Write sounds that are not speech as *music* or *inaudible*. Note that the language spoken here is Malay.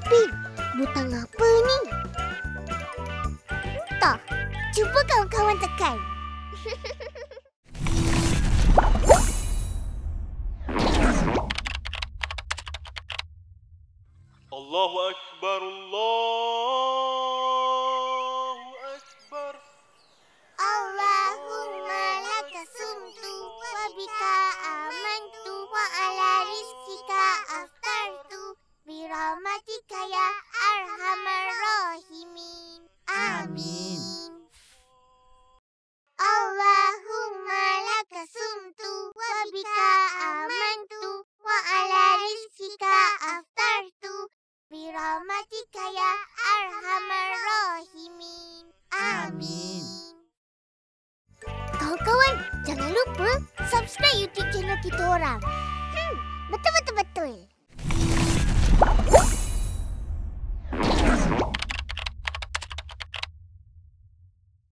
Ipin, butang apa ni? Entah. Cuba kawan-kawan tekan. *laughs* Allahu Akbar, Allahu bi rahmatika ya arhamar rahimin. Amin. Allahumma laka sumtu wa bika amantu wa ala rizkika aftartu bi rahmatika ya arhamar rahimin. Amin. Kawan-kawan, jangan lupa subscribe YouTube channel kita orang.